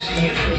Yeah,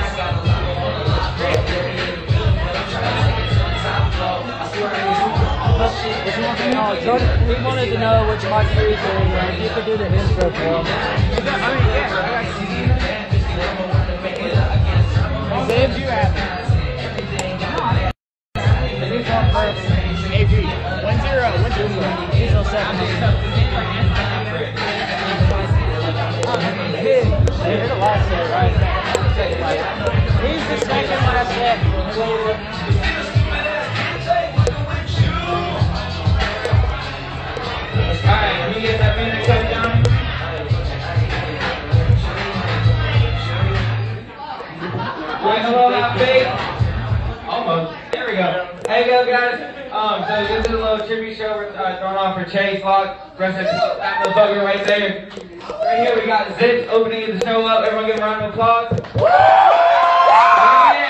we wanted to know which mic you're using, and you could do the intro for him. Dave, you have Who's on first? He's on second. Set, right? He's the second last set. Hey, go guys. Um, so this is a little tribute show we're throwing on for Chase Locke. Rest in peace, that motherfucker right there. Right here we got Xipz opening the show up. Everyone give a round of applause. Yeah,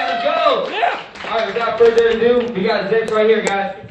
let's go. Yeah. All right, without further ado, we got Xipz right here, guys.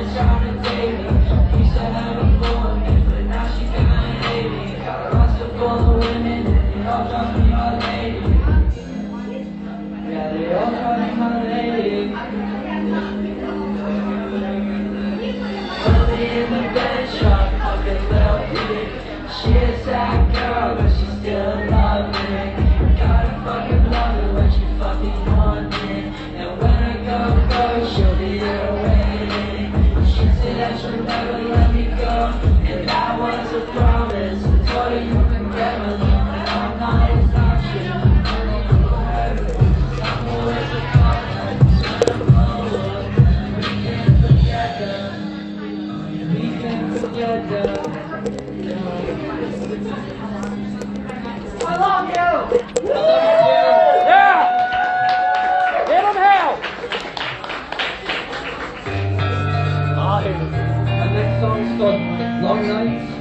yeah. Yeah! Here. Our next song's called Long Nights.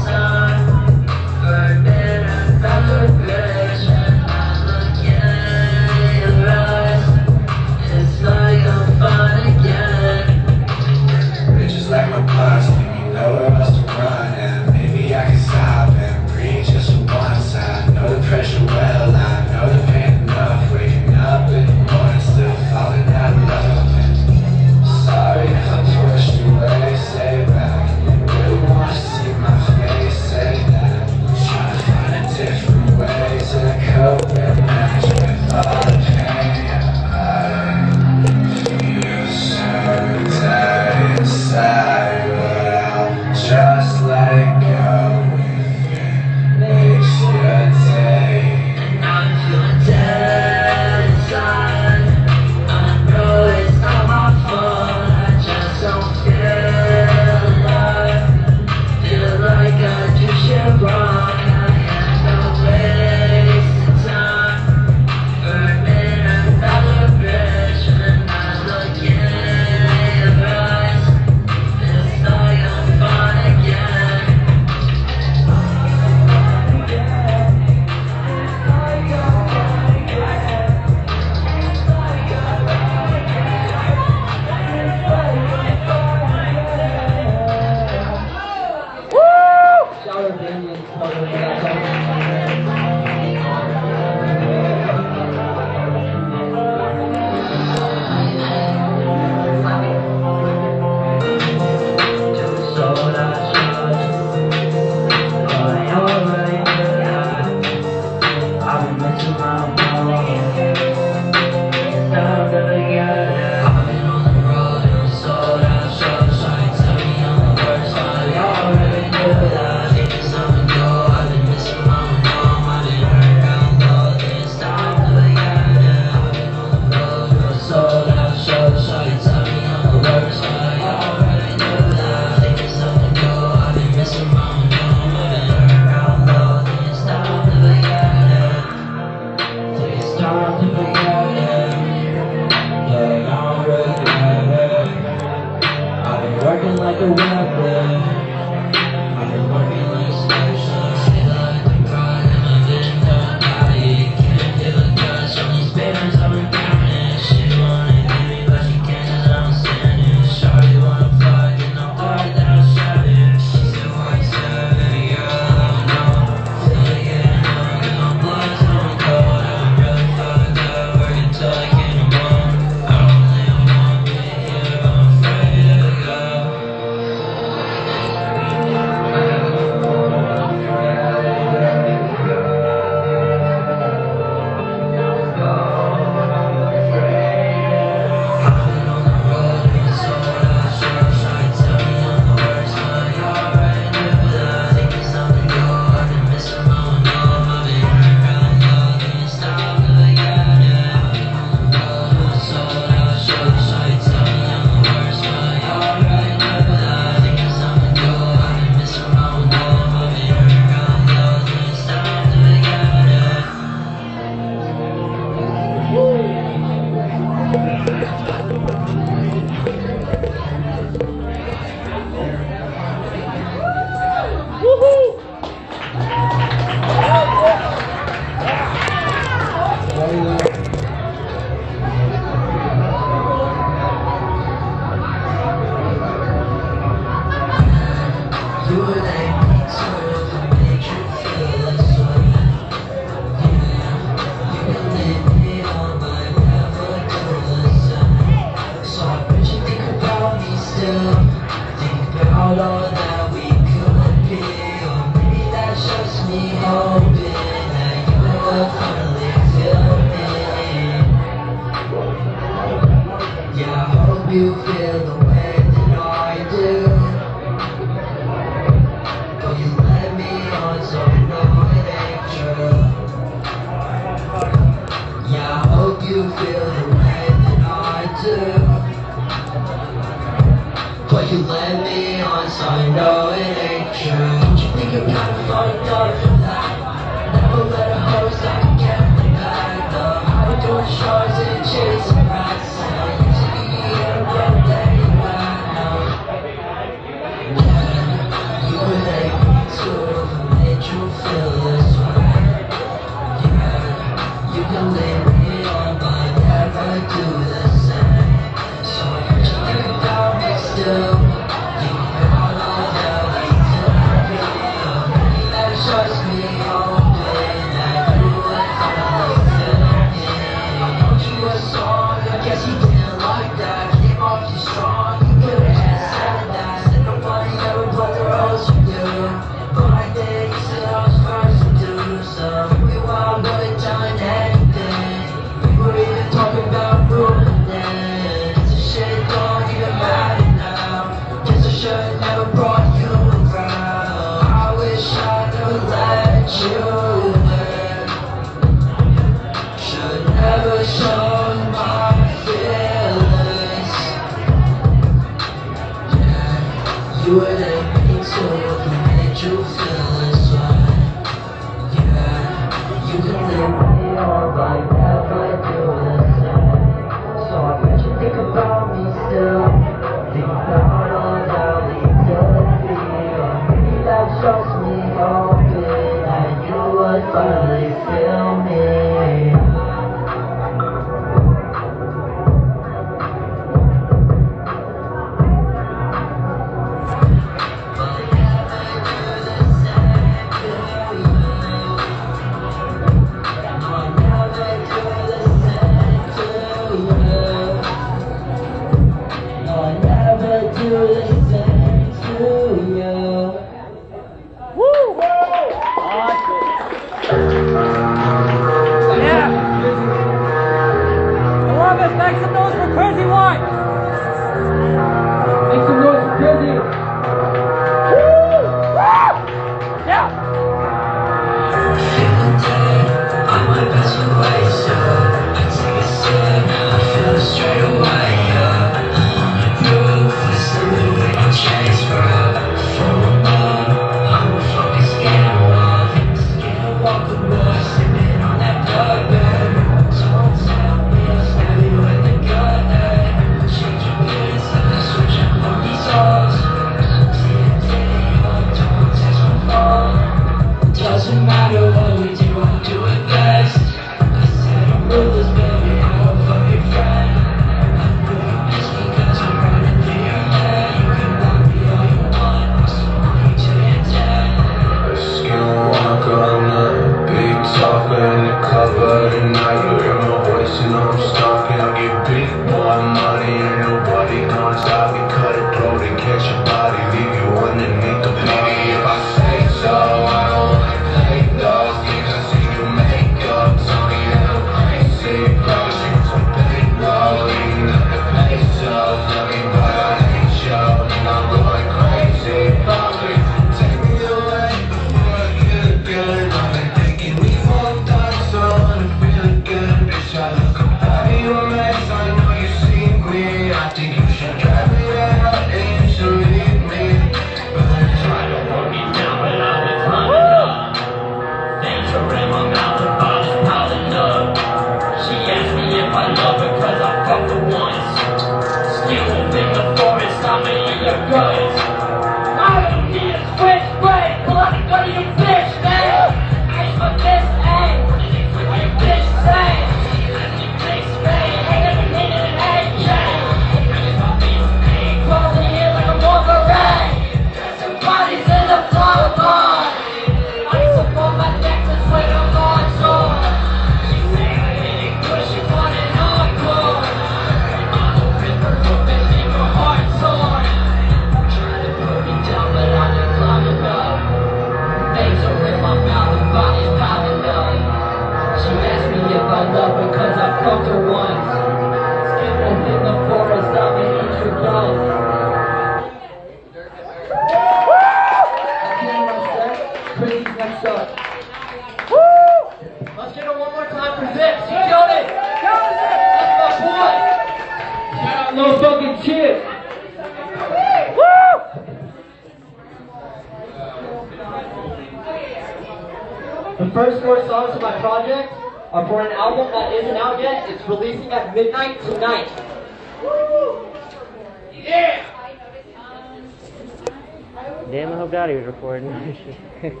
Thank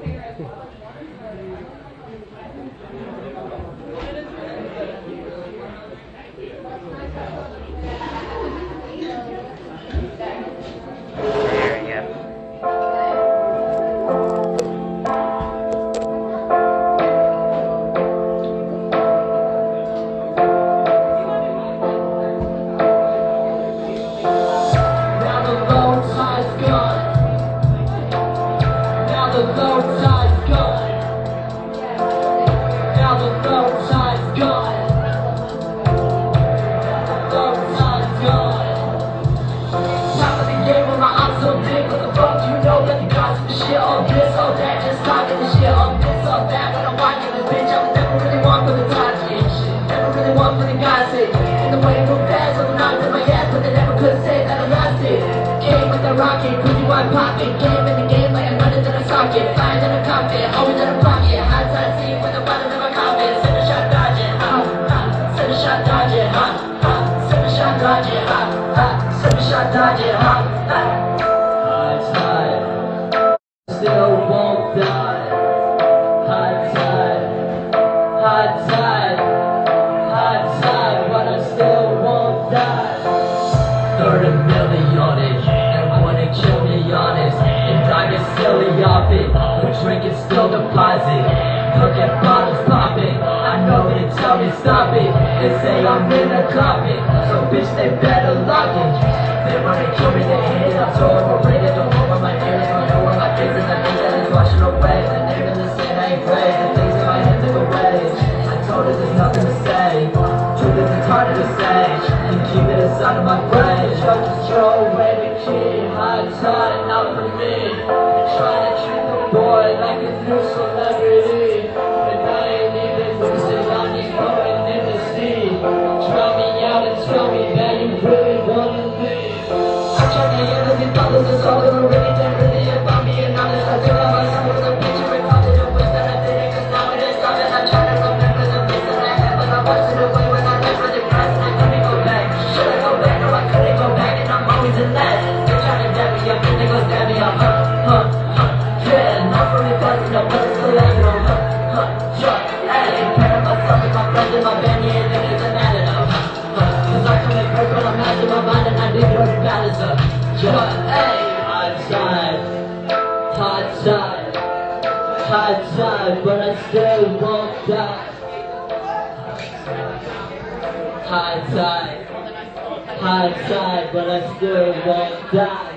you. They say I'm in the coffin, so bitch they better lock it. They wanna kill me, they hate it, I'm so overrated. Don't know where my ears, don't know where my face is. I think that it's washing away. The name of the sin I ain't praise. The things in my head took away. I told her there's nothing to say. Truth is it's harder to say. And keep it inside of my brain. Try to throw away the key. High tide, not for me. Trying to treat the boy like a new celebrity. tell me that you really wanna leave. I tried to handle these problems, it's all gonna Yeah.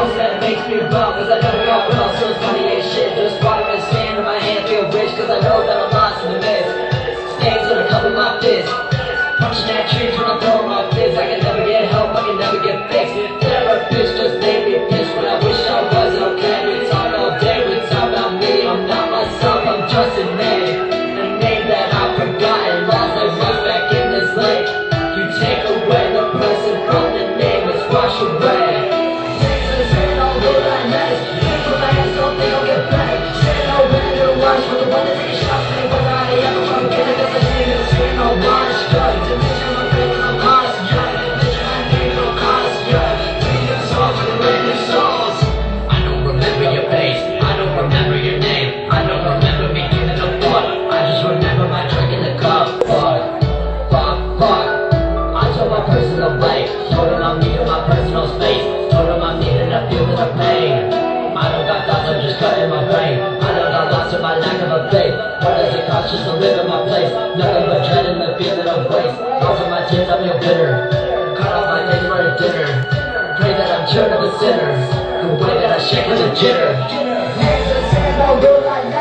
house makes me bummed Cause I never got lost. so it's funny ain't shit Just bottom and stand in my hand, feel rich Cause I know that I'm lost in the mist. Stands on the cup of my fist. Punching at trees when I'm throwing my fist. I can never get help, I can never get fixed. Never bitch, just think It's just the rhythm I place Nothing but dread in the feeling of waste Those are my tears, I feel bitter. Cut off my days for a dinner. Pray that I'm cured of the sinner The way that I shake with a jitter. Hands are saying, don't do like that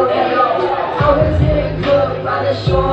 I was in a club by the shore.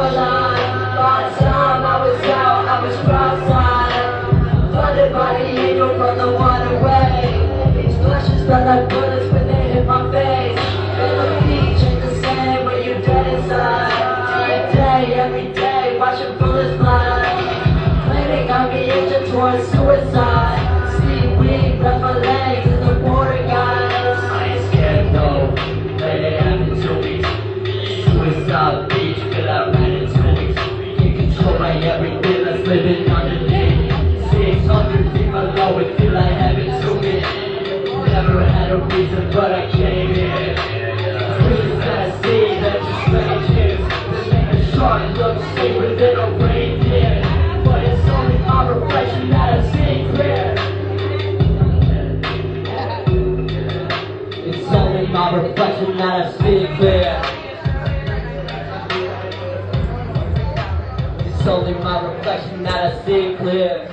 big. It's only my reflection, that I see clear.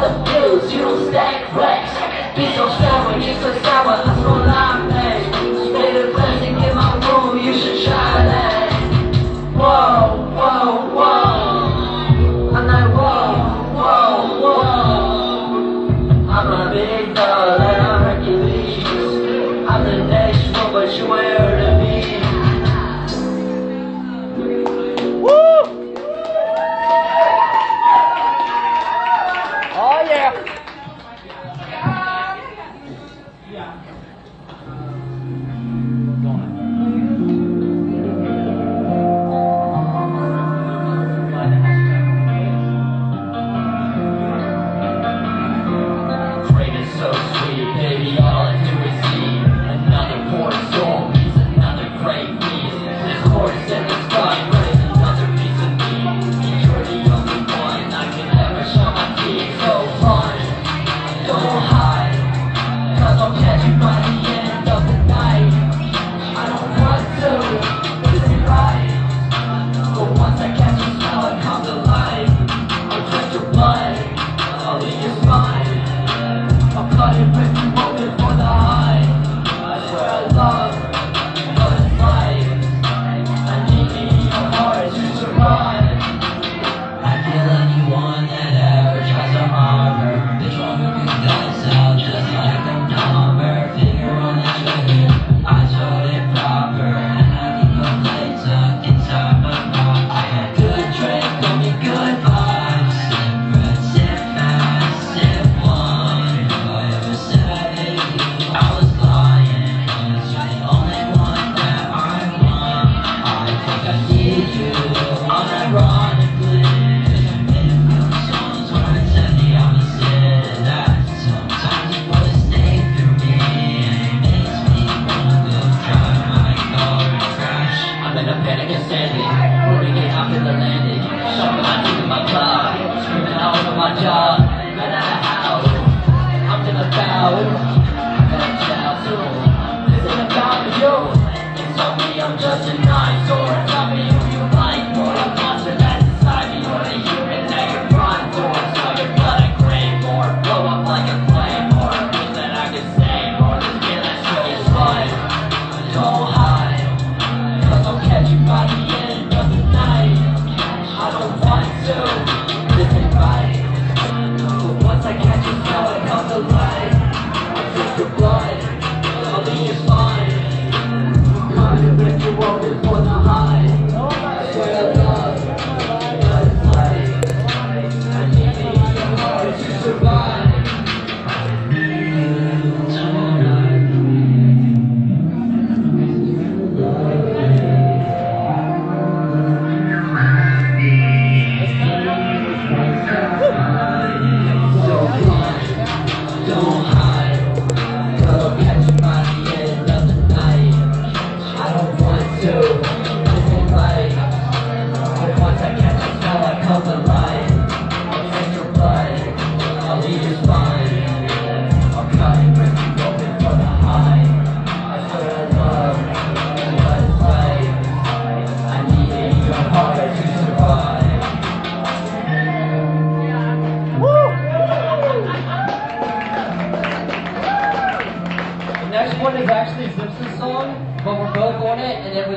the bills you stack.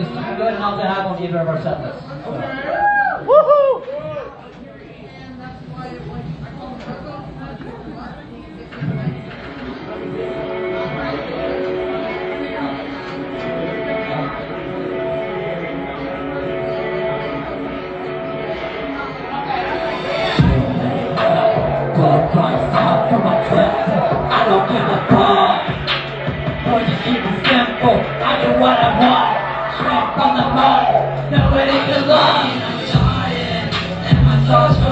is good enough to have on either of our set lists. So. Woohoo! I don't give a fuck. Boy, just keep it simple. I do what I want the fire. Nobody could love me. I'm dying, and my thoughts.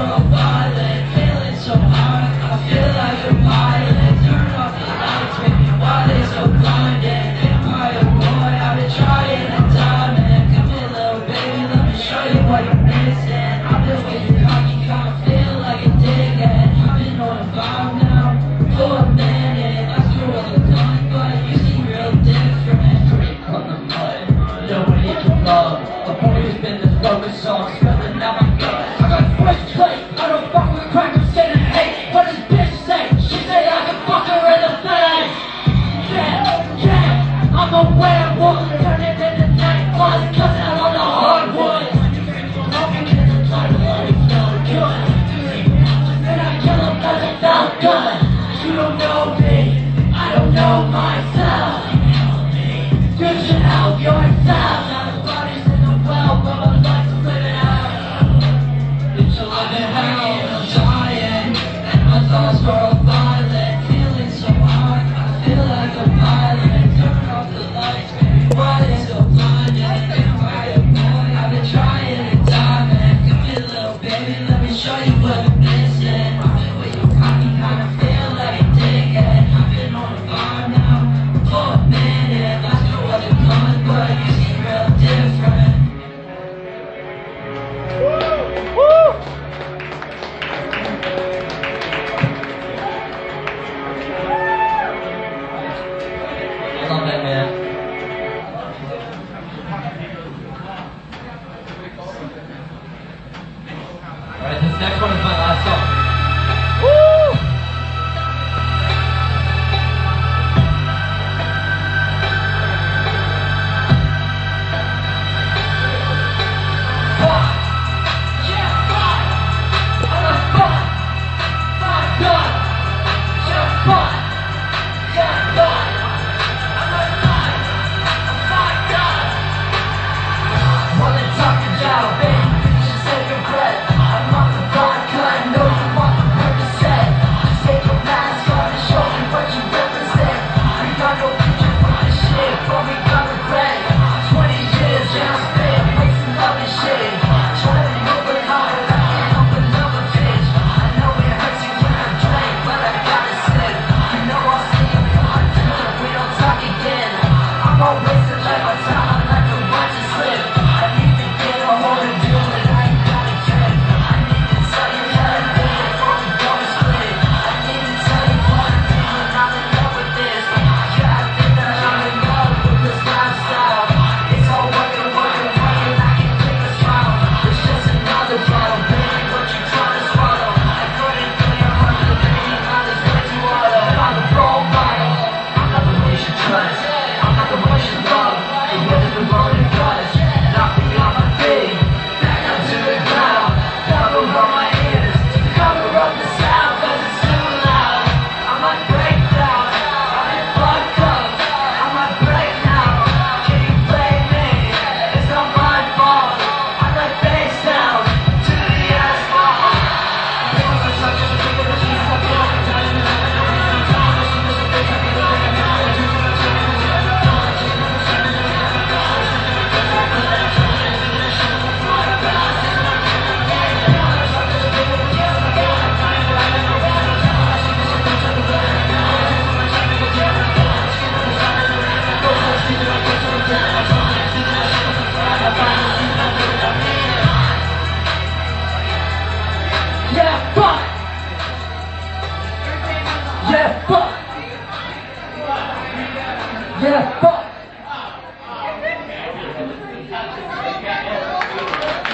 Yeah, fuck!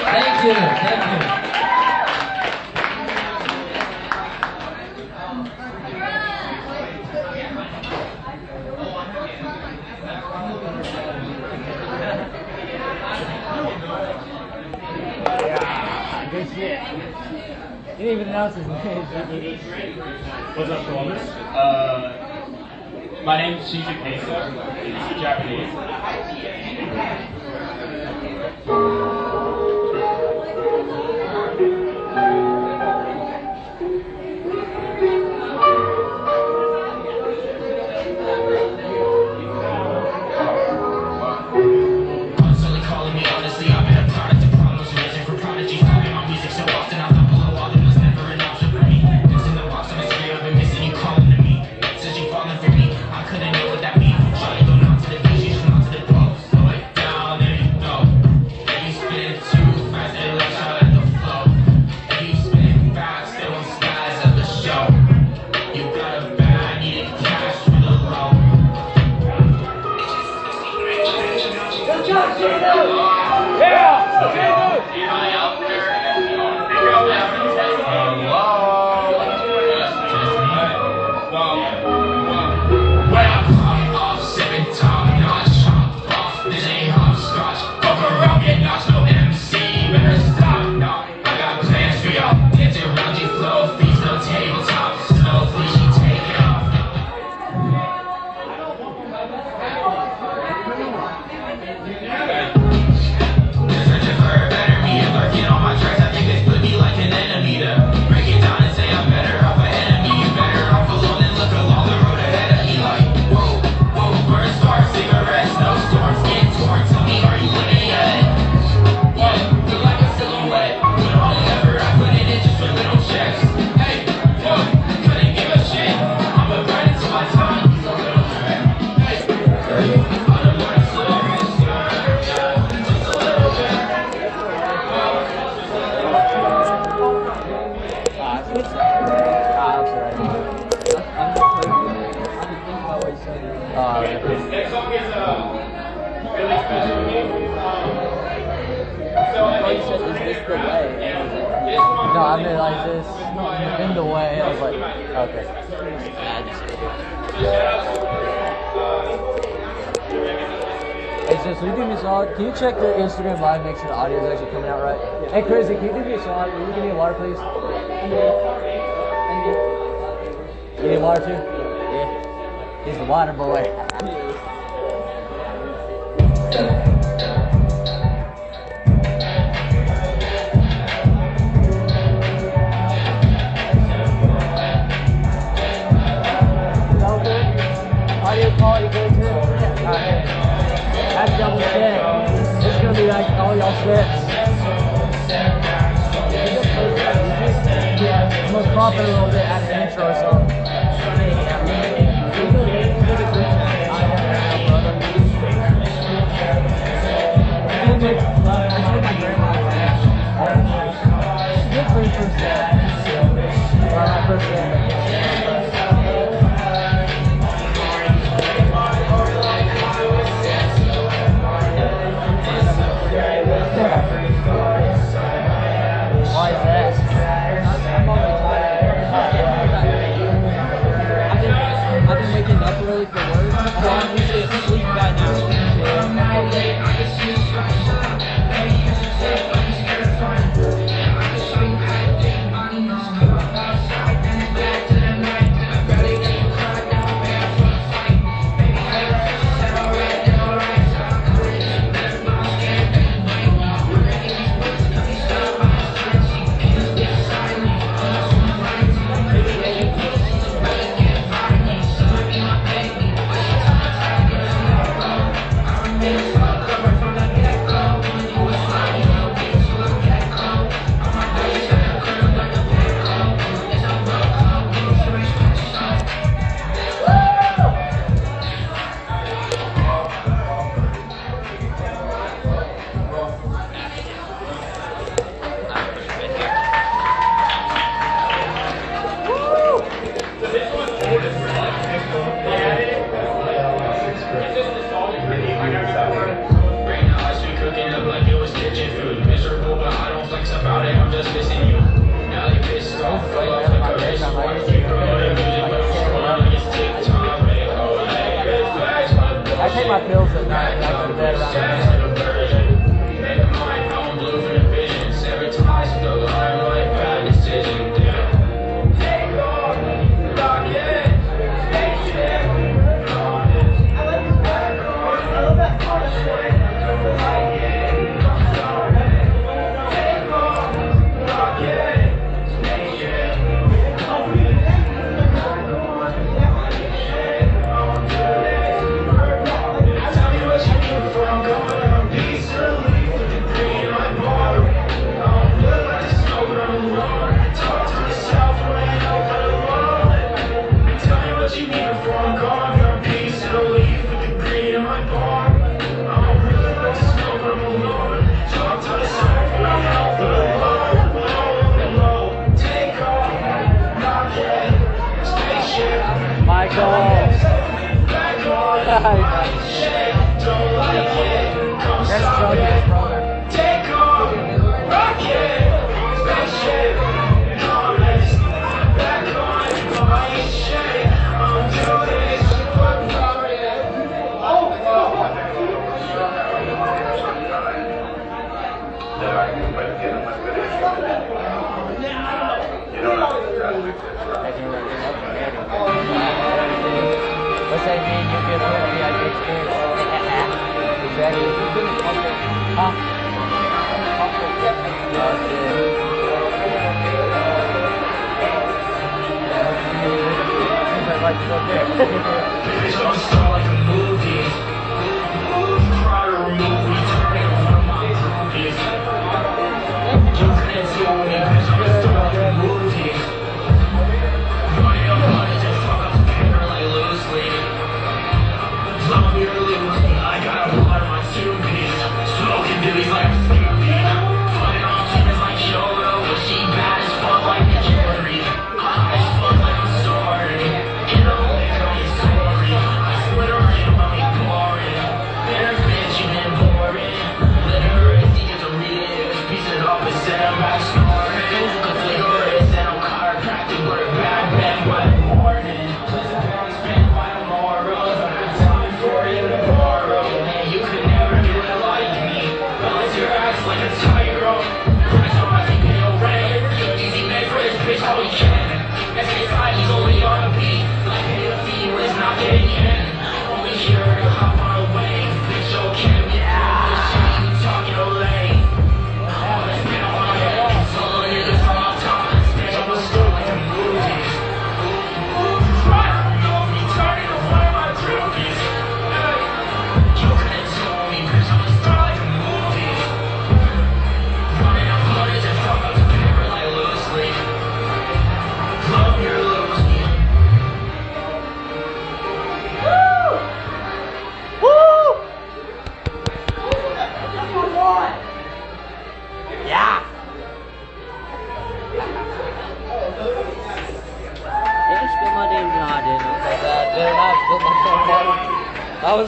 Thank you, thank you. Good shit. He didn't even announce his name. What's up, Columbus? Uh, my name is Shizu Keiso. It's Japanese.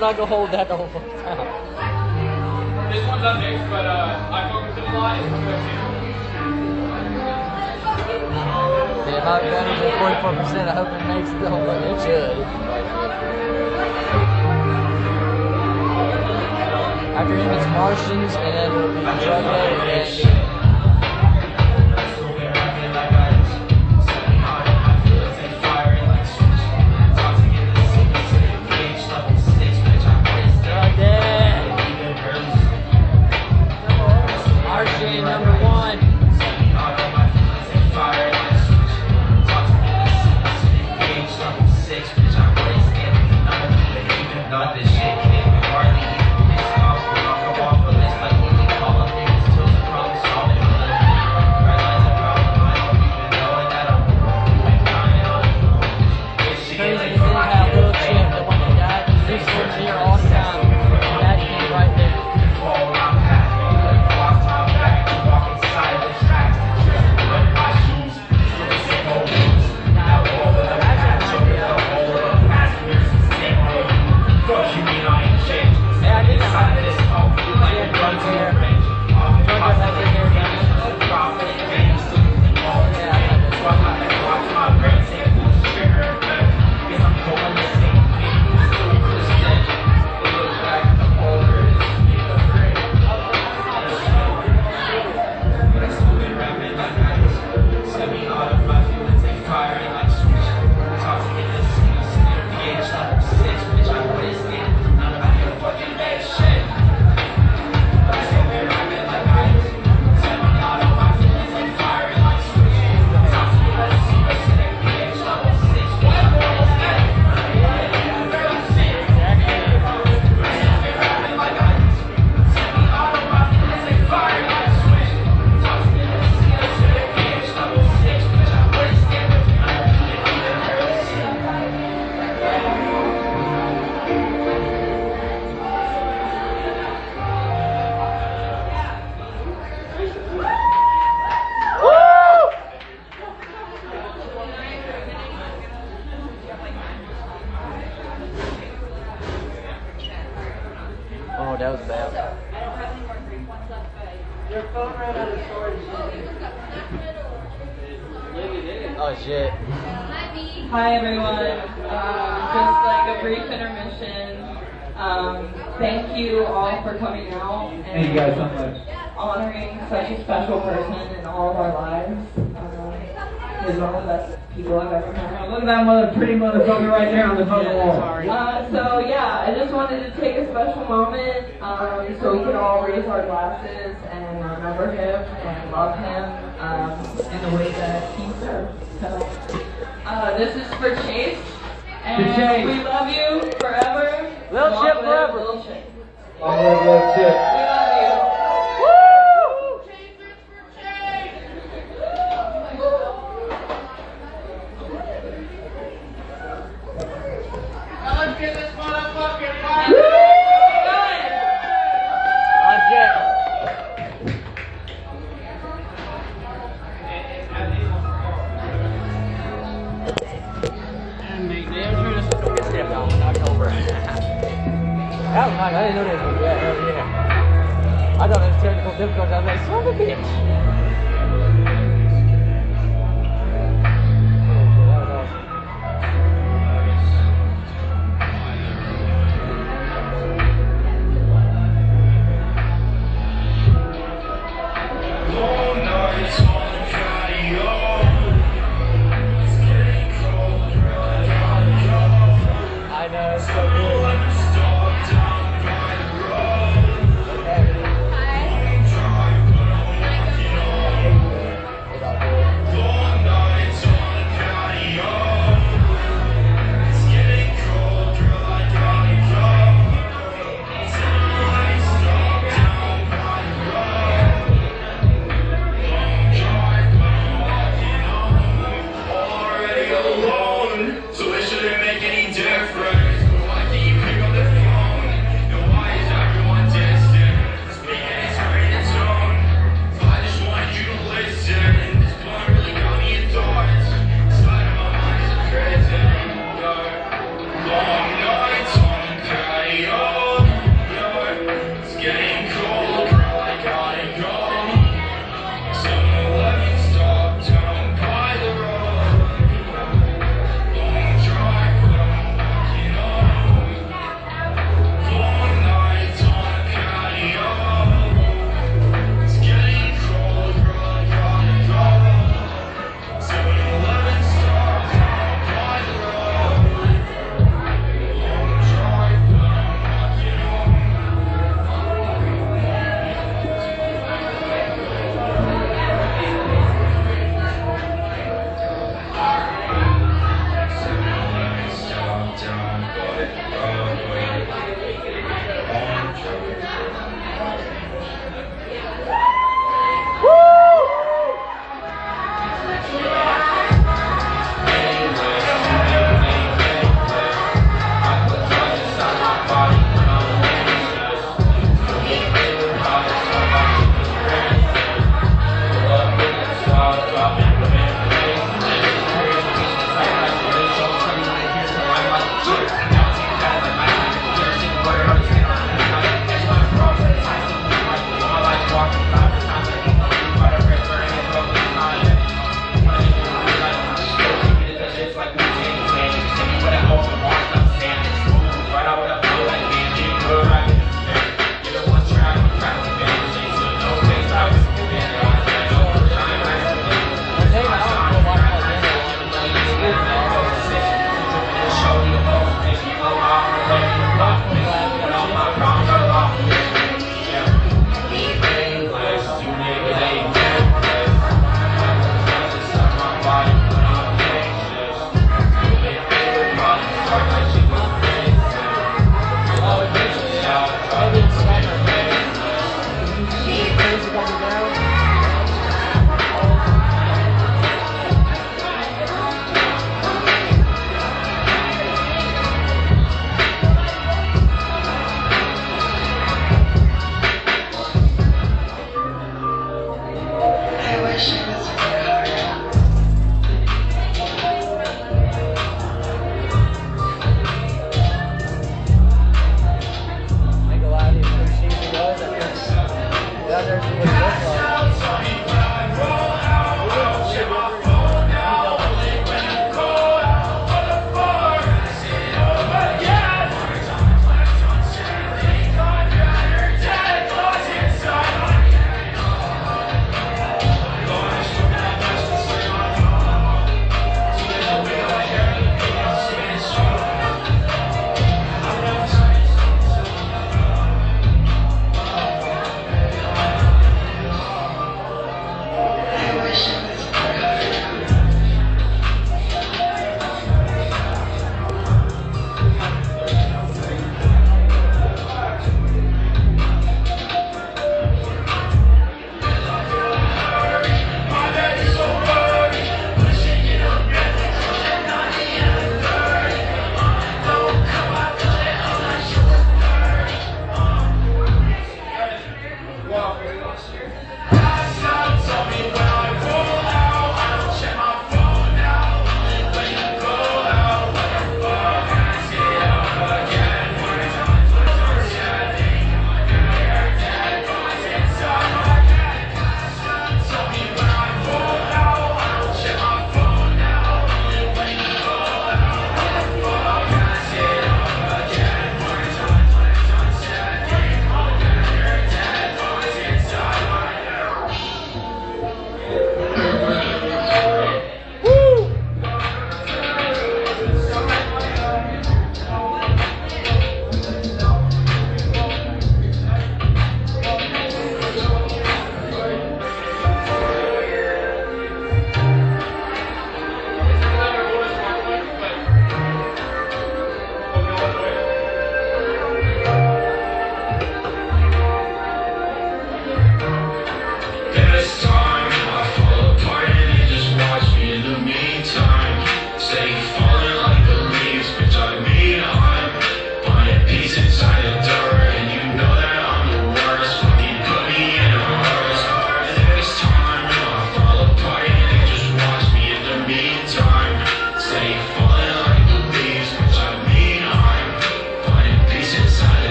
Not gonna hold that the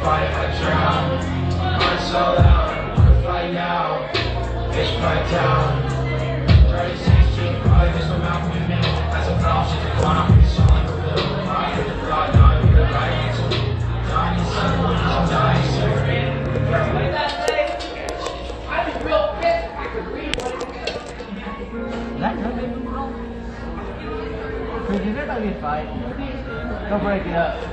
if I drown. I'm so loud, wanna fly now. Bitch, fly down 3016, probably miss my mouth with me As a problem, she's a corner, I'm so like a little Cry in the blood, now I'm gonna cry into Dying. Someone, I'm dying suffering Like that day, I'm a real bitch, I could read what it is Because you're not gonna get fired. Don't break it up.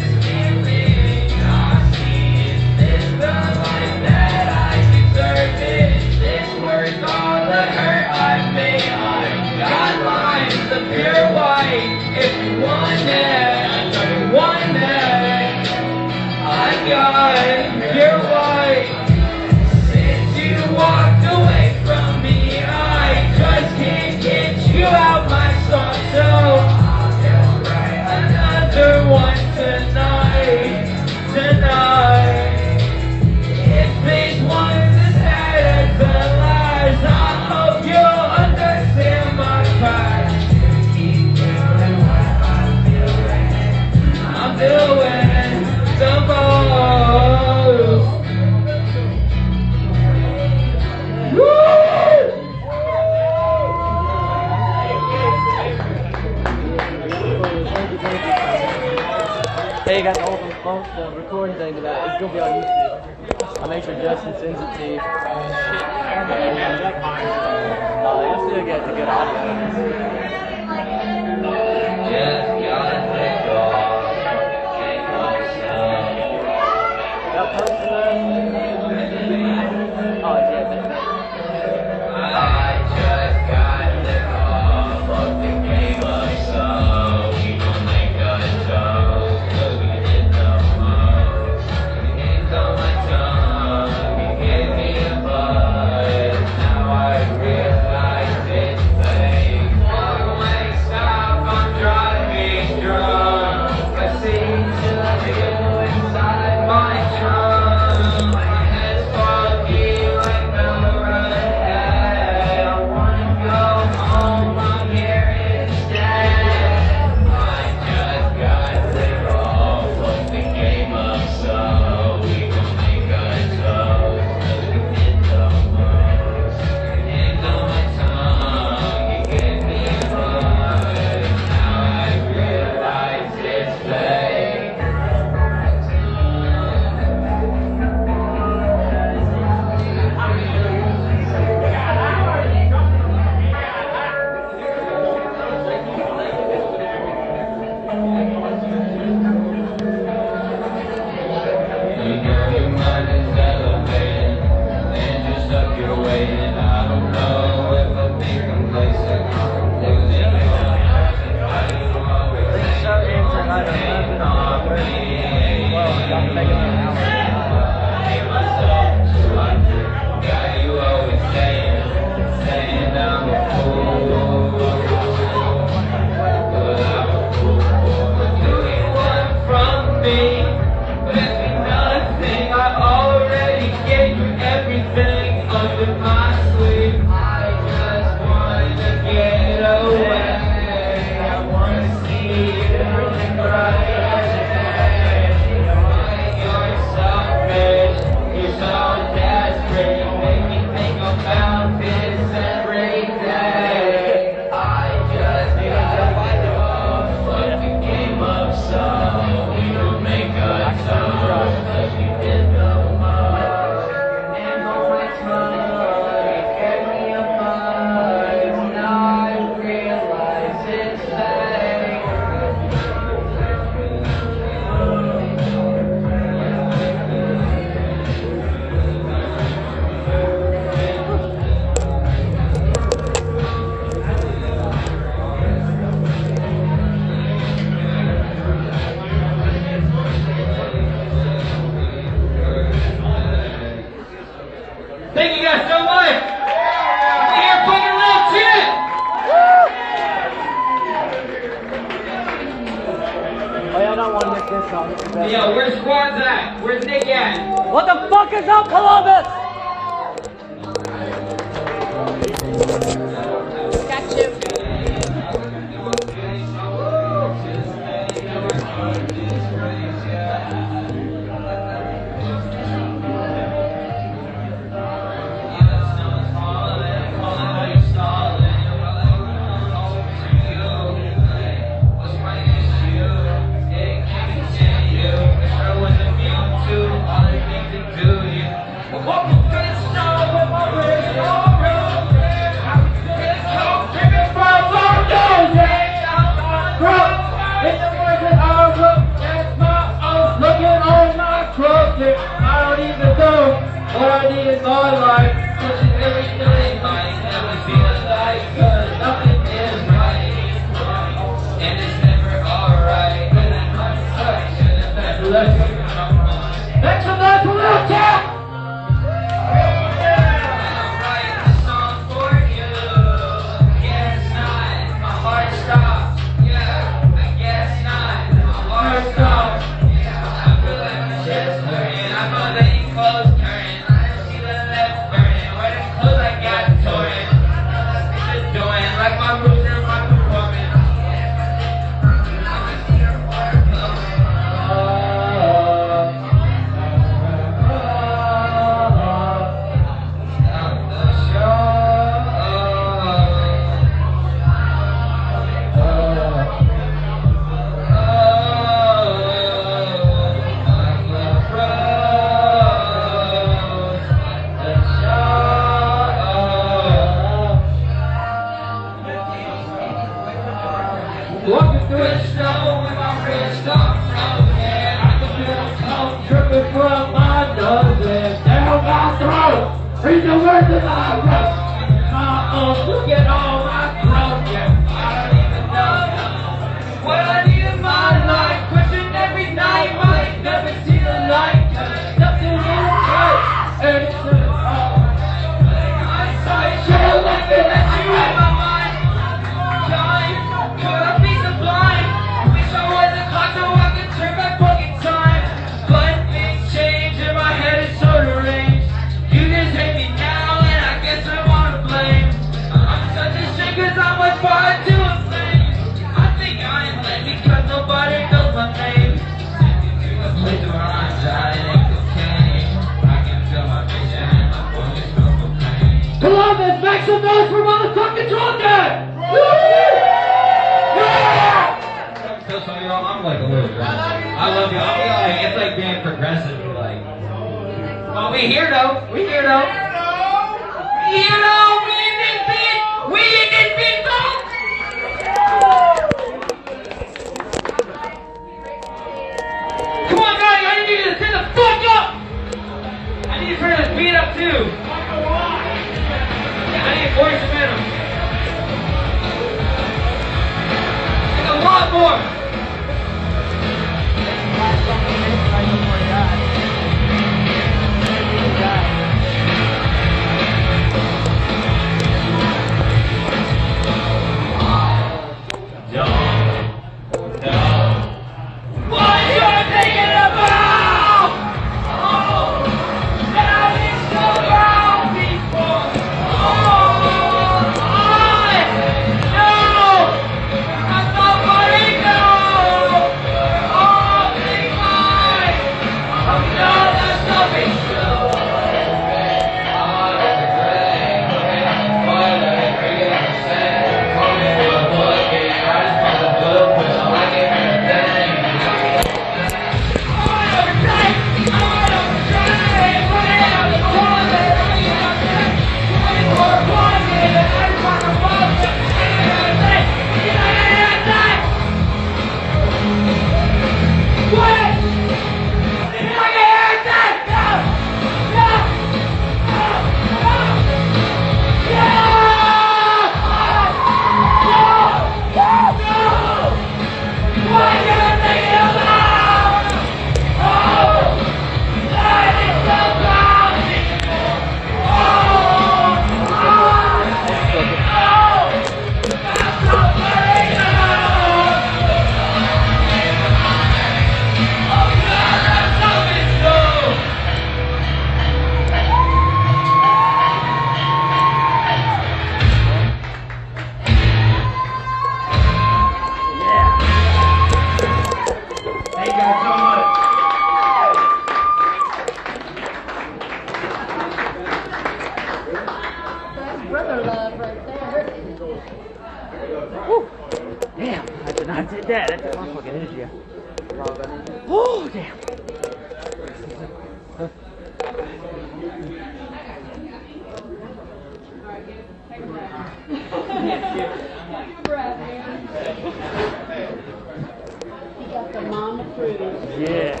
Yeah.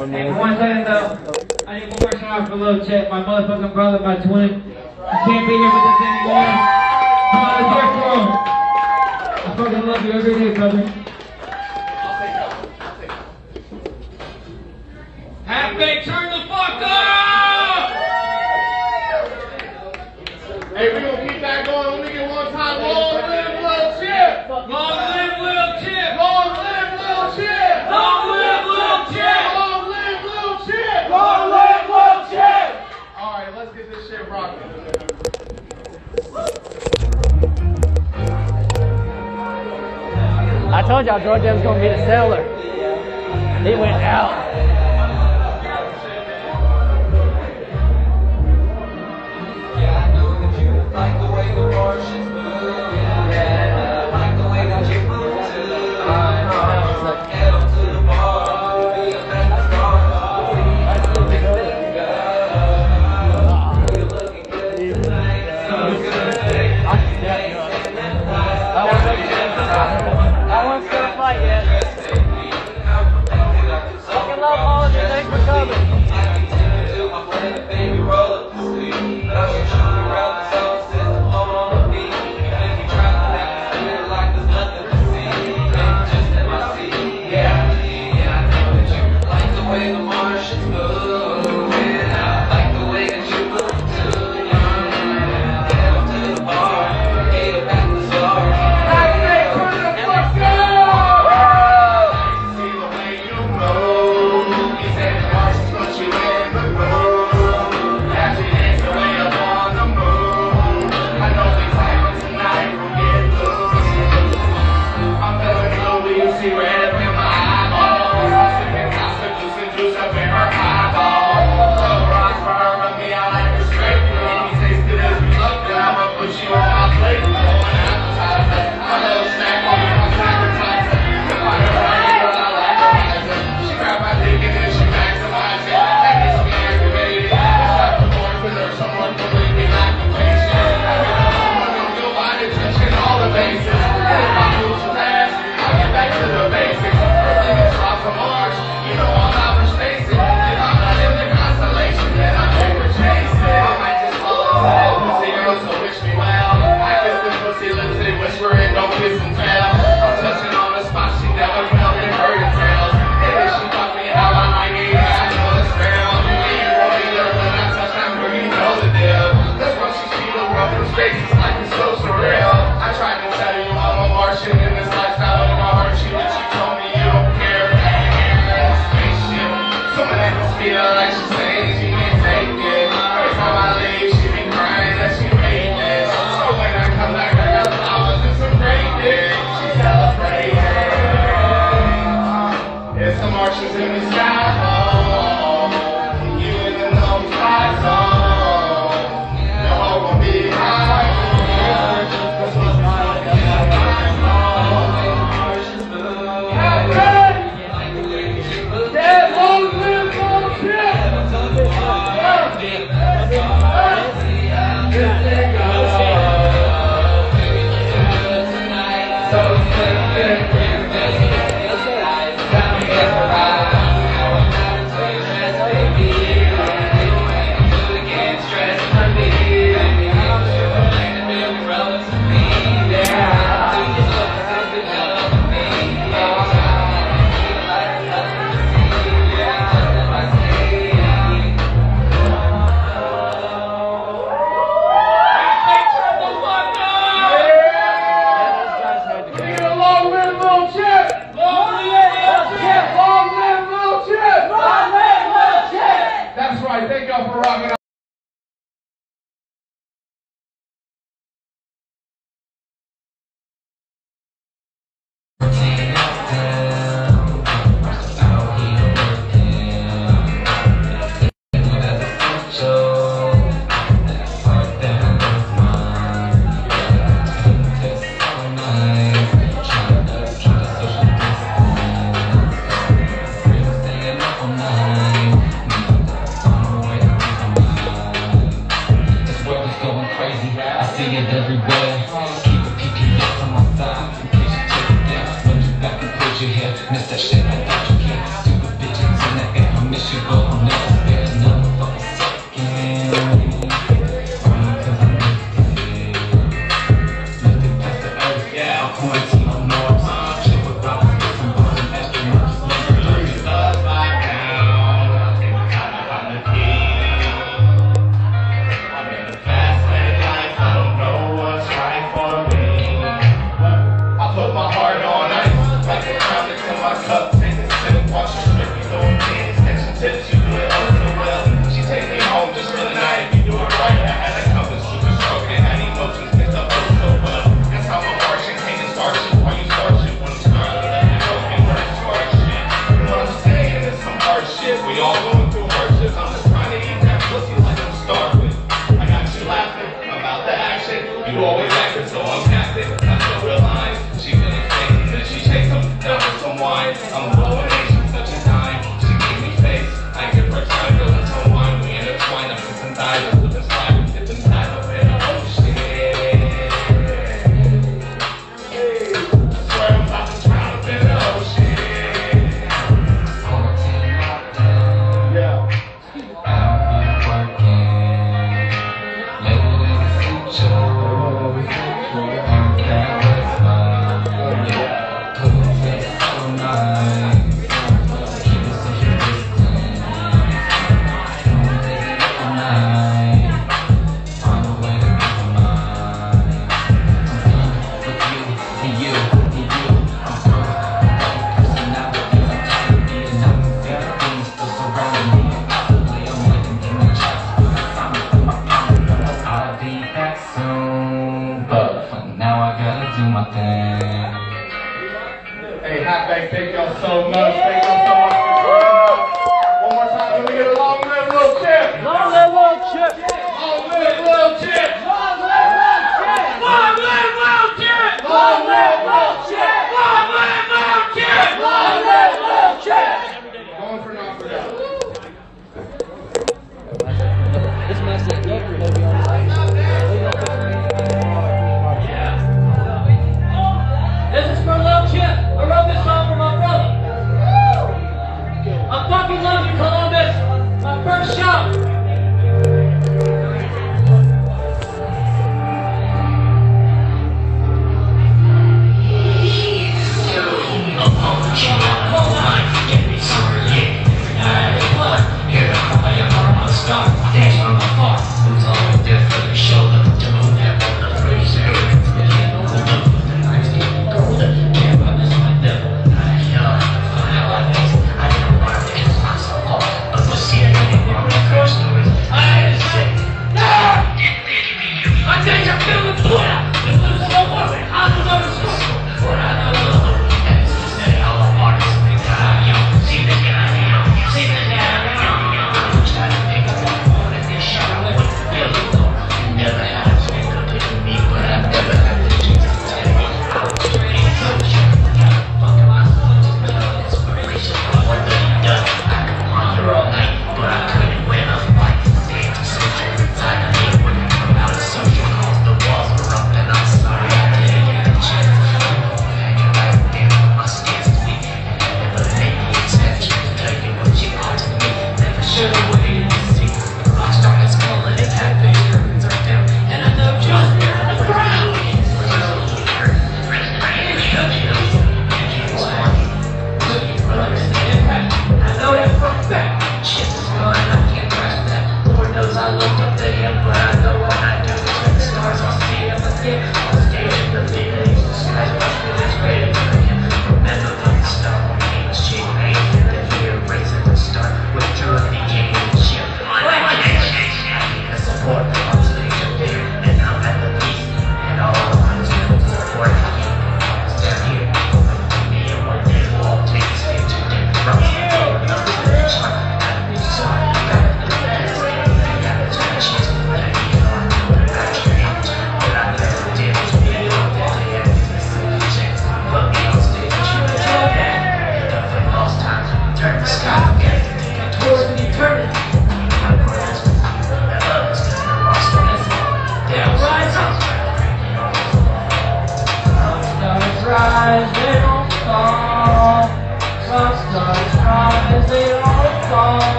And one second though, I need one more shout out for Lil Chip, my motherfucking brother, my twin. I can't be here with us anymore. Come on, let's work for him. I fucking love you every day, brother. told y'all Jordan's gonna be the seller. He went out.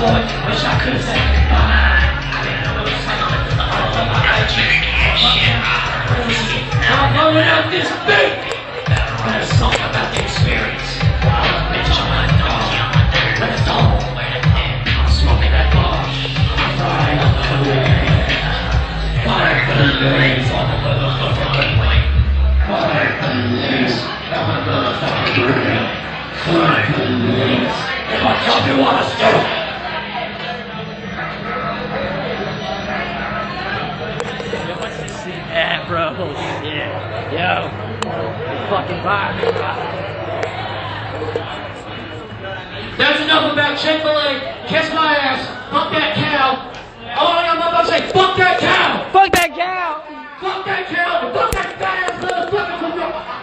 Boy. Wish I could have said I'm blowing out this beat. Got a song about the experience. Wild bitch on my dog. Let all. I'm smoking that bar. I'm frying up the hood. Fire balloons on the motherfucking wing. Fire on the motherfucking. Fire. If I tell you what I stole. That's enough about Chick-fil-A. Kiss my ass. Fuck that cow. Oh, I'm about to say, fuck that cow. Fuck that cow. Fuck that cow. Fuck that fat ass motherfucker from,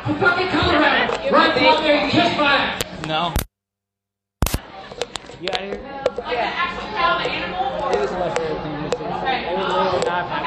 from fucking Colorado. Right fuck there and kiss my ass. No. You out here? Like an actual cow, an animal? It was my favorite thing to. It was literally not happening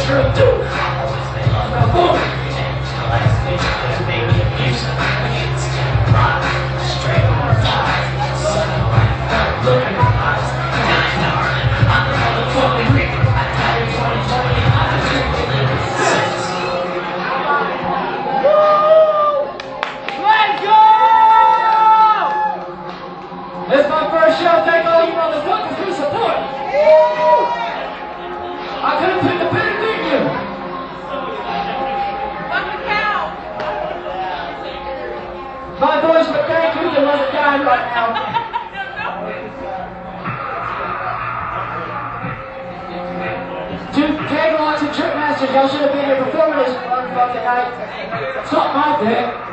Let's you it dying right now. To KGlockz and Masters, y'all should have been here performing this motherfucking night. Something out there.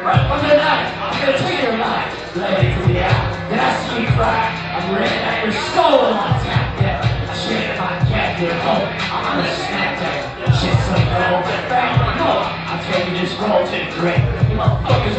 What's the night? I'm gonna take your life. Lay to the eye. Then I see you cry. I'm ready at your skull on tap. Yeah. I shake my captive home. I'm on a snack attack. Shit's so cold. Bang, no. I'm taking this roll to the grave. You motherfuckers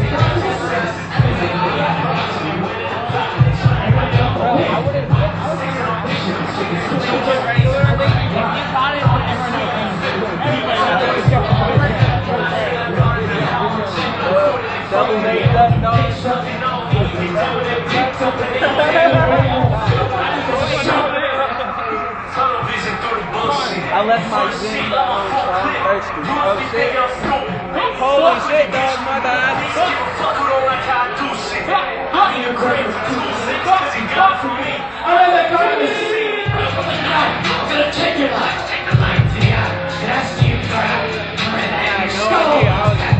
left my Zoom on thirsty. Oh shit. Holy shit, dog, my bad. I'm gonna take your life. Take the life to the eye. And I see you cry. I'm ready at your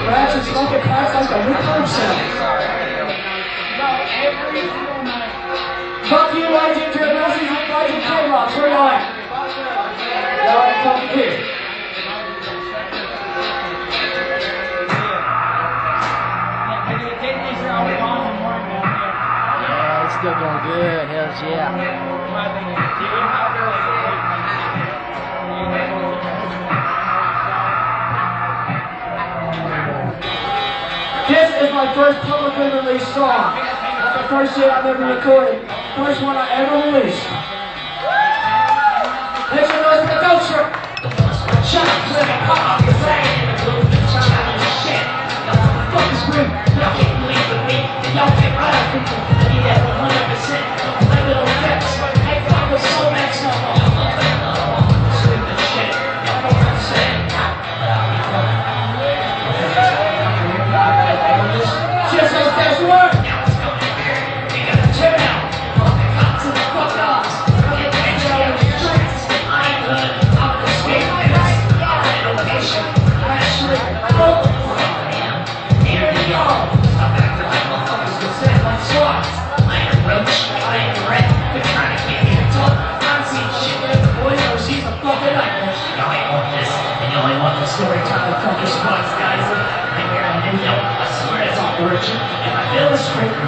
Come from rats and smoking class like a real sound. Fuck you, YG Trailblazers and YG KGlockz. Where y'all at? Y'all ain't fucking here. Yeah, it's still going good. Hells yeah. My first publicly released song. That's the first shit I've ever recorded. First one I ever released. Make some noise for the shirt. Shut. Shit. Fuck. Y'all can't believe with me. That 100%. Limited effects. Hey,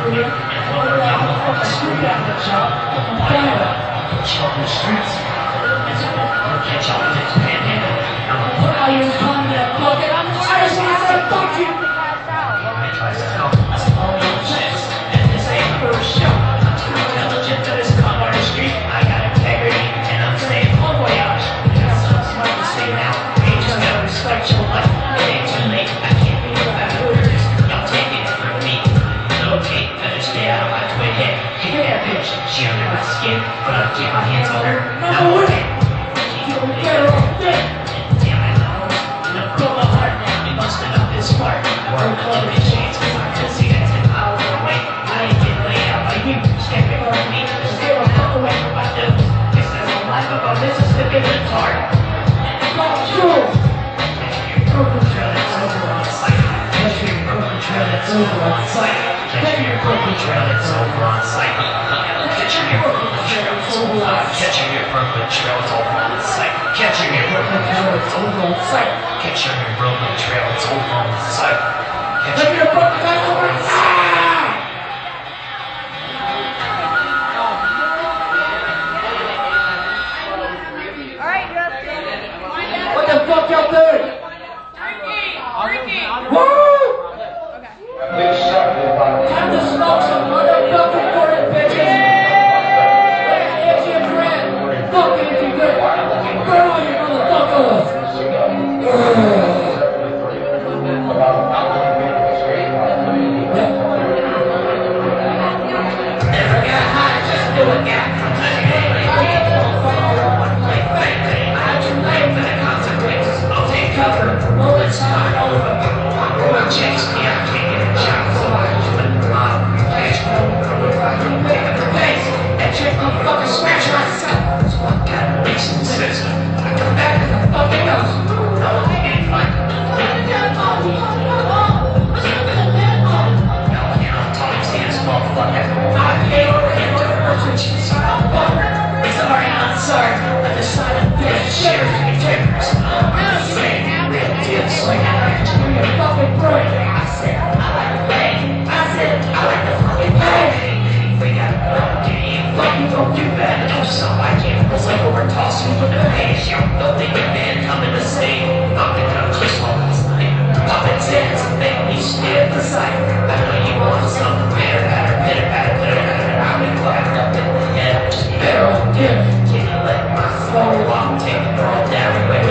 it's straight through you. And flow around the fucking screw job. Put you streets. A catch y'all if it's gonna put all your. I'm I just wanna fuck you. Heart now. This part. Work and chance. Cause I could see that 10 miles away. I ain't getting laid out by you. Stepping on me. Zero fuck away from my. This is a life of a Mississippi retard. Fuck you. Broken trail that's over on sight. Catch your broken trail that's over on sight. Catch your broken trail that's over on sight. Catch your broken trail that's over on sight. Catch your broken trail that's over on sight. Catch your broken trail that's over on sight. Catch your broken trail that's over on sight. Catch your broken trail that's over on sight. What the fuck y'all doing? And takers. I'm saying real deal, so I gotta do your fucking. I said, I like the pay. I said, I like the fucking pay. We got a you, don't do. Don't sound like you. Tossing with the page. You're building a man coming to stay. Not the country stare at the. I know you want some pitter patter, pitter patter, pitter patter. I've been clapped up in the head. Yeah. My soul walk? Take it all down if I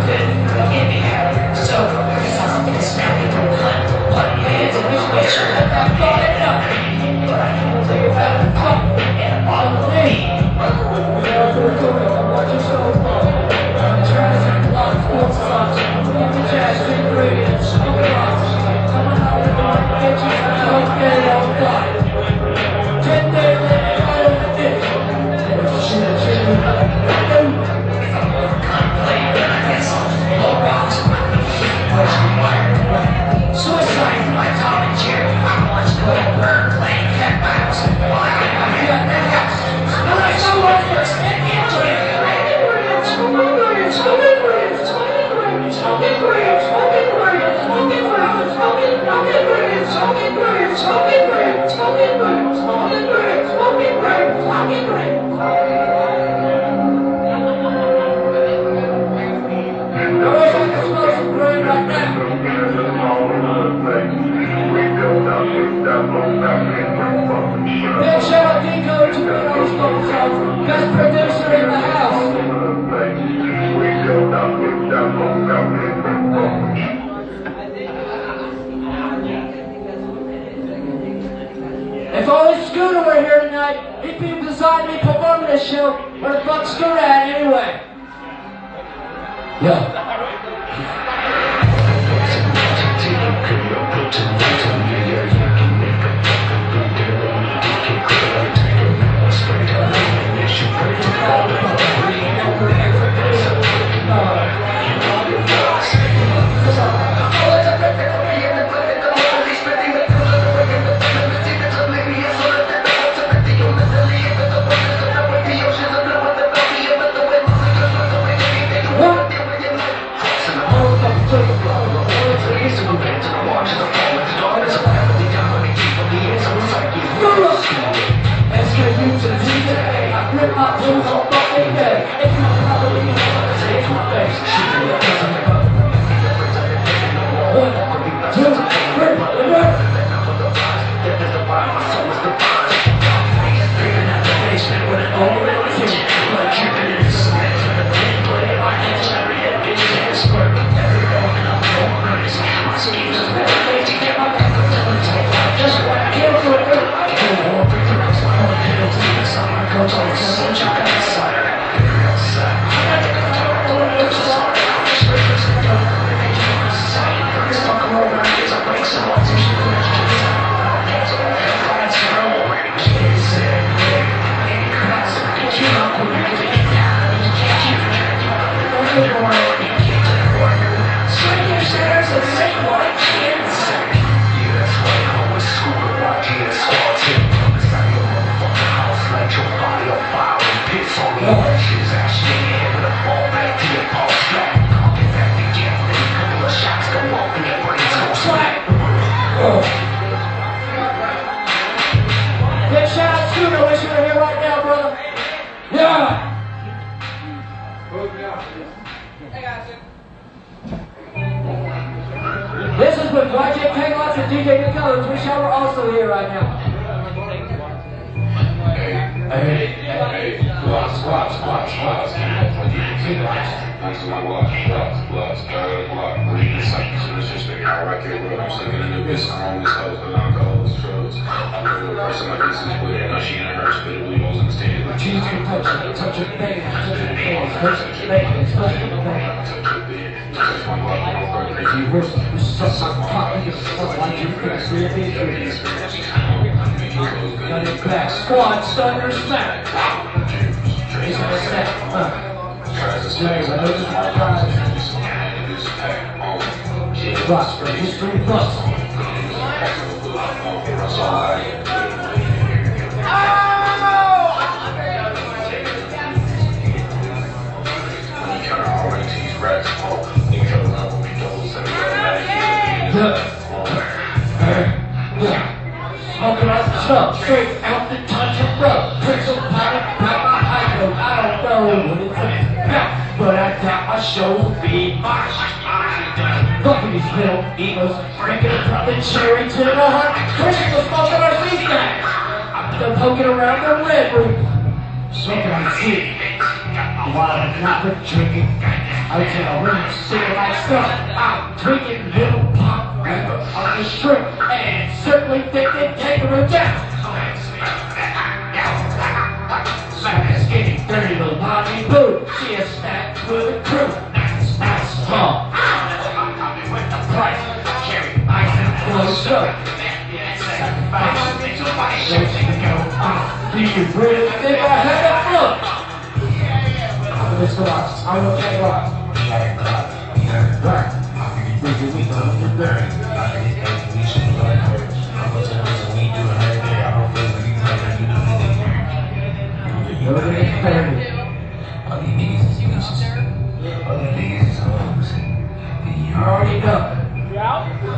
could. I can't be happy. So, cause I'm gonna smell you from blood. Bloody hands in the wish. But I can't live without a a. Suicide Big beside me performing this show. Where the fuck's SKUTA at anyway? Yo. Big shout out to SKUTA, wish This is with YJ KGlockz and DJ Good Colors. Wish y'all were also here right now. To my watch, watch, watch, third block, reading the cycle, so it's just figuring out record road. I'm slipping in the bitch, I'm on this house, but I'm cold as drugs. I'm a real person, my business with it. Now she in her spit it, we was in the stand. Cheese can touch it, touch your face, touch your face, touch your face, touch your face. Touch my block, my birthday. If you wish you suck my cock, you suck like you fix your bitch. Got it back, squad, your smack. He's gonna set, uh. James, I know this is my prize. Plus, for history plus. Smoking out the smoke, straight little egos, breaking up the cherry to the heart. Crystal smoking our C-stacks. I'm still poking around the red roof. Smoking the seat. While I'm not drinking, I tell a sick like stuff. I'm drinking little pop rapper on the strip and certainly think they take her down. Smack is getting dirty, little body boo. So can you really think I had a look? I'm gonna go out. I'm gonna take off. You already know. Yeah.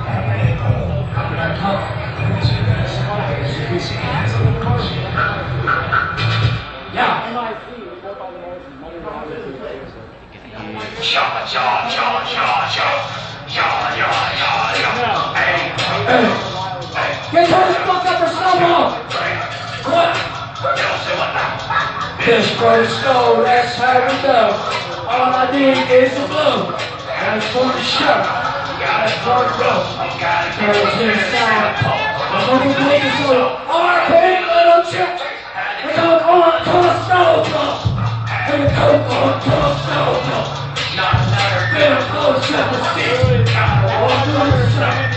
Cha cha cha cha cha. Ya ya ya ya. Hey. Get the fuck up snowball! What? This that's how we go. All I need is for the show. That's for the road. Girls inside. I'm looking for the solo. RP little chick. We go on to a snowball. We go on to a snowball. Not another of up the stick. Gotta walk through the snow.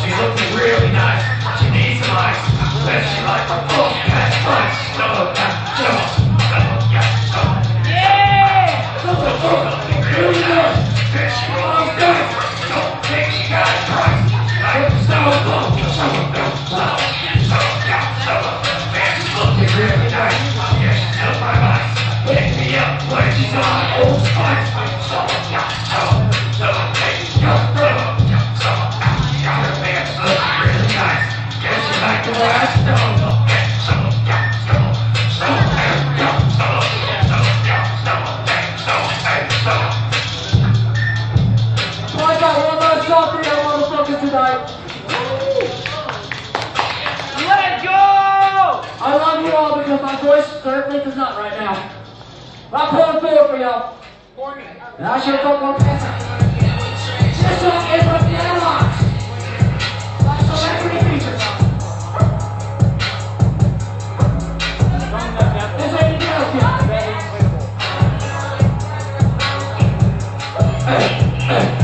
She's looking really nice. She needs some ice. Bet she like my full cat spice. So, so, Yeah! Let go! I love you all because my voice certainly does not right now. Rock hard field for y'all. And I should fuck on pizza. This song is from the Animals. By Celebrity Features. This ain't a joke, you Hey, hey.